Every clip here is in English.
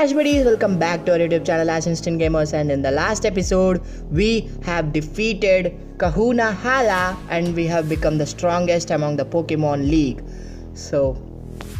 Ash buddies, welcome back to our YouTube channel Ash Instinct Gamers and in the last episode we have defeated Kahuna Hala and we have become the strongest among the Pokemon League. So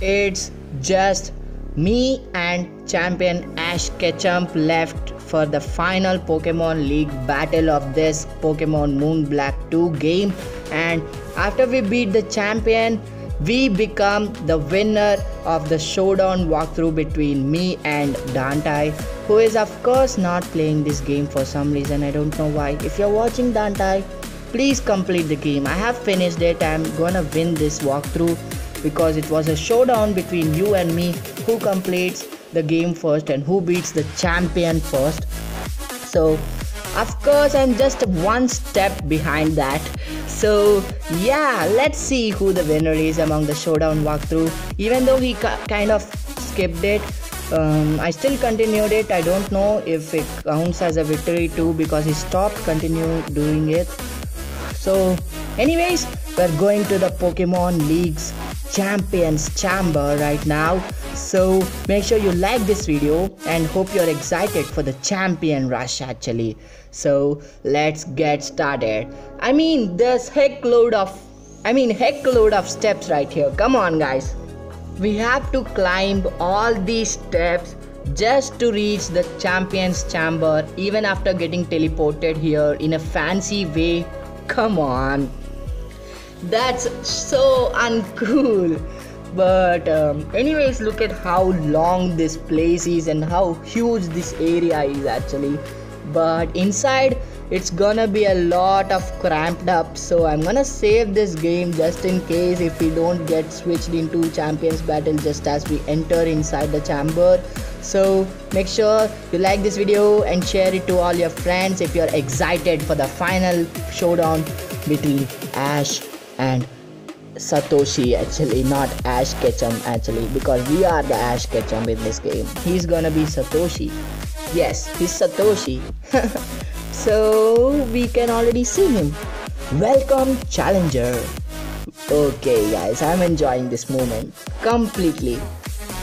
it's just me and champion Ash Ketchum left for the final Pokemon League battle of this Pokemon Moon Black 2 game and after we beat the champion we become the winner of the showdown walkthrough between me and Dantai, who is of course not playing this game for some reason. I don't know why. If you're watching Dantai, please complete the game. I have finished it. I'm gonna win this walkthrough because it was a showdown between you and me who completes the game first and who beats the champion first. So, of course, I'm just one step behind that. So, yeah, let's see who the winner is among the showdown walkthrough. Even though he kind of skipped it, um, I still continued it. I don't know if it counts as a victory too because he stopped continue doing it. So, anyways, we're going to the Pokemon League's Champions Chamber right now. So make sure you like this video and hope you're excited for the champion rush actually. So let's get started. I mean there's heck load of I mean heck load of steps right here. Come on guys. We have to climb all these steps just to reach the champion's chamber even after getting teleported here in a fancy way. Come on. That's so uncool but um, anyways look at how long this place is and how huge this area is actually. But inside it's gonna be a lot of cramped up. So i'm gonna save this game just in case if we don't get switched into champions battle just as we enter inside the chamber. So make sure you like this video and share it to all your friends if you're excited for the final showdown between ash and Satoshi actually, not Ash Ketchum actually, because we are the Ash Ketchum in this game. He's gonna be Satoshi. Yes, he's Satoshi. so we can already see him. Welcome, Challenger. Okay, guys, I'm enjoying this moment completely.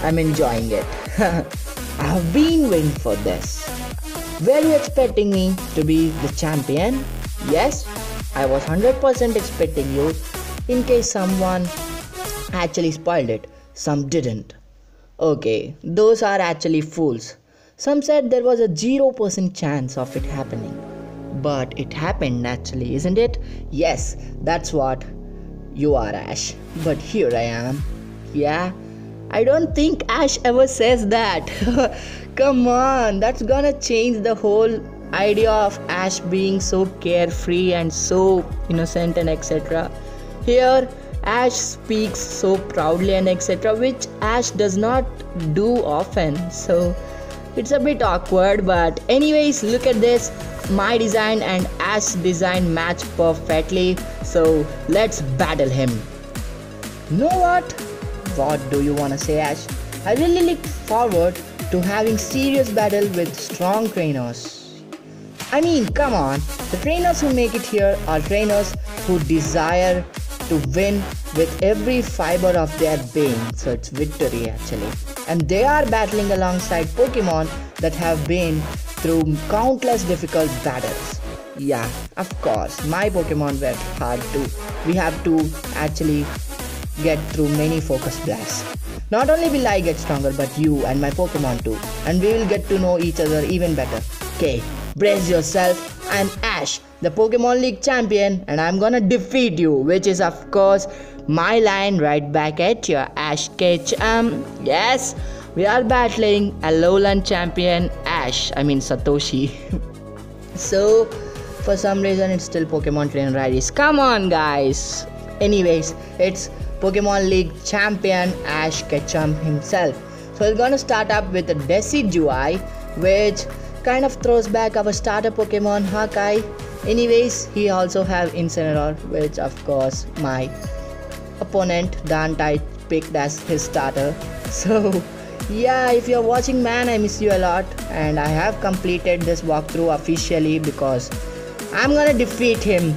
I'm enjoying it. I've been waiting for this. Were you expecting me to be the champion? Yes, I was 100% expecting you in case someone actually spoiled it, some didn't. Okay, those are actually fools. Some said there was a 0% chance of it happening. But it happened naturally, isn't it? Yes, that's what you are, Ash. But here I am. Yeah? I don't think Ash ever says that. Come on, that's gonna change the whole idea of Ash being so carefree and so innocent and etc. Here, Ash speaks so proudly and etc., which Ash does not do often. So it's a bit awkward, but, anyways, look at this. My design and Ash design match perfectly. So let's battle him. Know what? What do you want to say, Ash? I really look forward to having serious battle with strong trainers. I mean, come on, the trainers who make it here are trainers who desire to win with every fiber of their being. So it's victory actually. And they are battling alongside Pokemon that have been through countless difficult battles. Yeah, of course, my Pokemon were hard too. We have to actually get through many focus blasts. Not only will I get stronger, but you and my Pokemon too. And we will get to know each other even better. Okay, brace yourself. I'm Ash, the Pokemon League champion, and I'm gonna defeat you, which is, of course, my line right back at your Ash Ketchum. Yes, we are battling a Alolan champion, Ash, I mean Satoshi. so, for some reason, it's still Pokemon Trainer IDs. Come on, guys. Anyways, it's Pokemon League champion Ash Ketchum himself. So, we're gonna start up with a Decidueye, which kind of throws back our starter Pokemon Hawkeye. Anyways, he also have Incineroar, which of course my opponent Dantai picked as his starter. So yeah, if you're watching man, I miss you a lot and I have completed this walkthrough officially because I'm gonna defeat him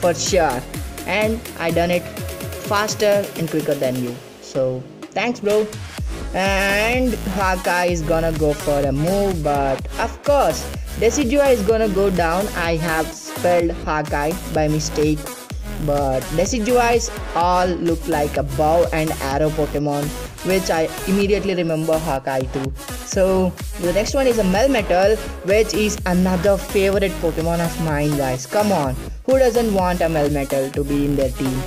for sure. And I done it faster and quicker than you. So thanks bro. And Hawkeye is gonna go for a move but of course Decidueye is gonna go down I have spelled Hawkeye by mistake but Decidueyes all look like a bow and arrow Pokemon which I immediately remember Hawkeye too. So the next one is a Melmetal which is another favorite Pokemon of mine guys. Come on, who doesn't want a Melmetal to be in their team?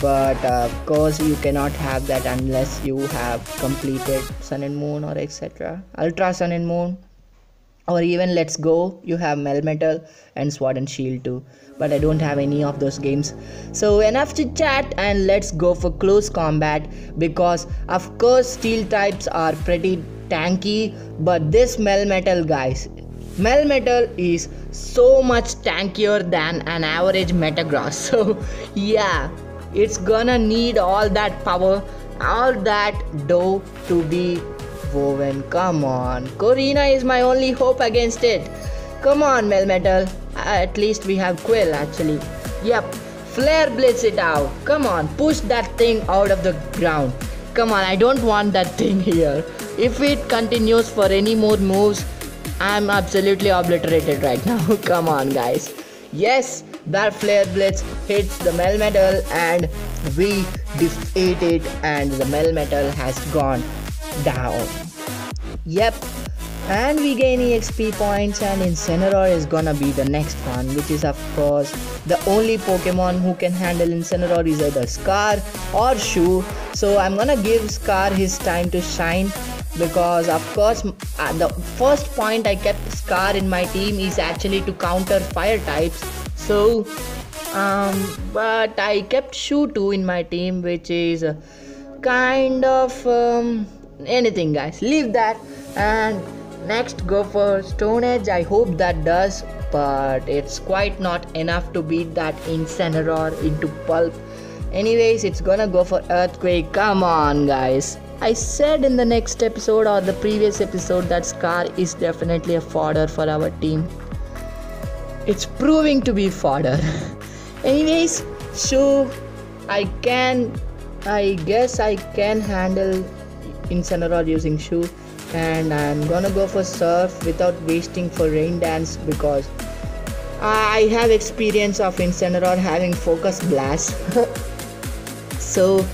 But uh, of course you cannot have that unless you have completed Sun and Moon or etc. Ultra Sun and Moon or even let's go you have melmetal and sword and shield too. But i don't have any of those games. So enough to chat and let's go for close combat because of course steel types are pretty tanky. But this melmetal guys melmetal is so much tankier than an average metagross. So yeah it's gonna need all that power all that dough to be Woven, come on. corina is my only hope against it. Come on, Melmetal. At least we have Quill, actually. Yep. Flare Blitz it out. Come on, push that thing out of the ground. Come on, I don't want that thing here. If it continues for any more moves, I'm absolutely obliterated right now. Come on, guys. Yes, that Flare Blitz hits the Melmetal and we defeat it and the Melmetal has gone down. Yep. And we gain EXP points and Incineroar is gonna be the next one which is of course the only Pokemon who can handle Incineroar is either Scar or Shu. So I'm gonna give Scar his time to shine because of course uh, the first point I kept Scar in my team is actually to counter fire types. So um, but I kept Shu too in my team which is kind of um, anything guys. Leave that and next go for stone edge. I hope that does but it's quite not enough to beat that incineroar into pulp. Anyways it's gonna go for earthquake. Come on guys. I said in the next episode or the previous episode that scar is definitely a fodder for our team it's proving to be fodder anyways so i can i guess i can handle Incineroar using Shu and I'm gonna go for Surf without wasting for Rain Dance because I have experience of Incineroar having Focus Blast. so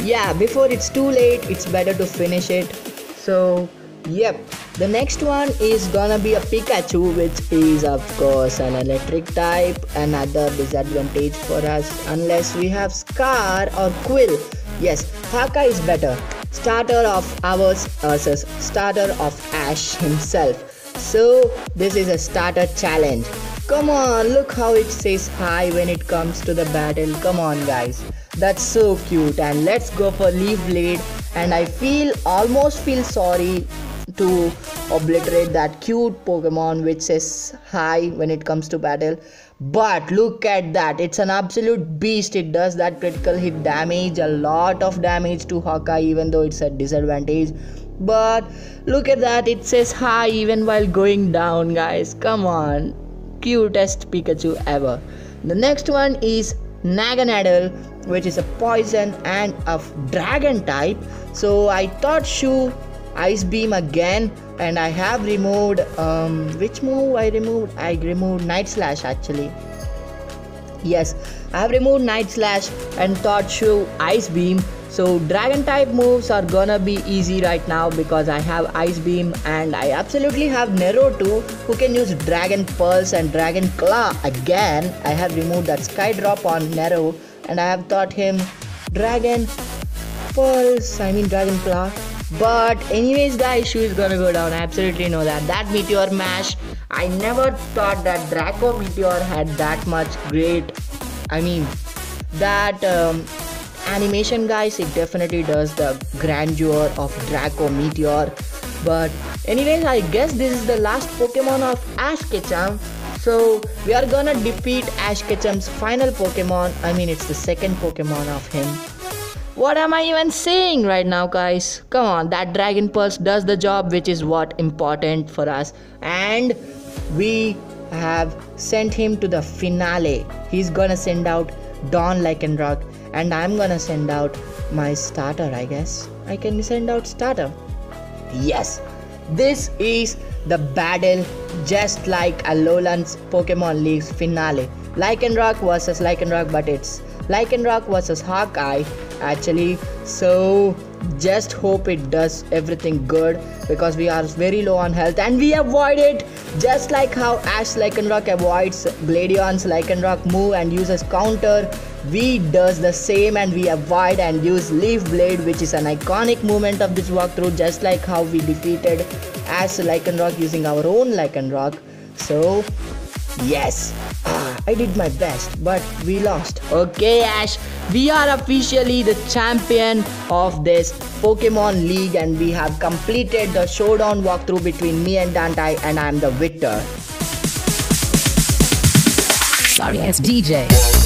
yeah, before it's too late, it's better to finish it. So yep, the next one is gonna be a Pikachu which is of course an electric type, another disadvantage for us unless we have Scar or Quill. Yes, Hawkeye is better starter of ours versus starter of Ash himself. So this is a starter challenge. Come on, look how it says hi when it comes to the battle. Come on guys. That's so cute and let's go for Leaf Blade and I feel almost feel sorry to obliterate that cute Pokemon which says hi when it comes to battle. But look at that. It's an absolute beast. It does that critical hit damage a lot of damage to Hawkeye even though it's a disadvantage. But look at that. It says hi even while going down guys. Come on. Cutest Pikachu ever. The next one is Naganadel which is a poison and a dragon type. So I thought Shu ice beam again and I have removed um, which move I removed? I removed night slash actually. Yes I have removed night slash and thought Shu ice beam. So dragon type moves are gonna be easy right now because I have ice beam and I absolutely have Nero too who can use dragon pulse and dragon claw again. I have removed that sky drop on Nero and I have taught him dragon pulse I mean dragon claw but anyways guys issue is gonna go down. I absolutely know that. That meteor mash I never thought that Draco meteor had that much great I mean that um, animation guys. It definitely does the grandeur of Draco meteor. But anyways I guess this is the last Pokemon of Ash Ketchum. So we are gonna defeat Ash Ketchum's final Pokemon. I mean it's the second Pokemon of him what am I even saying right now, guys? Come on, that Dragon Pulse does the job, which is what important for us. And we have sent him to the finale. He's gonna send out Dawn Lycanroc. and I'm gonna send out my starter, I guess. I can send out starter. Yes, this is the battle just like Alolan's Pokemon League's finale. Lycanroc versus Lycanroc, but it's Lycanroc versus Hawkeye actually. So just hope it does everything good because we are very low on health and we avoid it just like how Ash Lycanroc avoids Gladion's Lycanroc move and uses counter we does the same and we avoid and use leaf blade which is an iconic movement of this walkthrough just like how we defeated Ash Lycanroc using our own Lycanroc so yes. I did my best but we lost. Okay Ash. We are officially the champion of this Pokemon League and we have completed the showdown walkthrough between me and Dantai and I am the victor Sorry, it's DJ.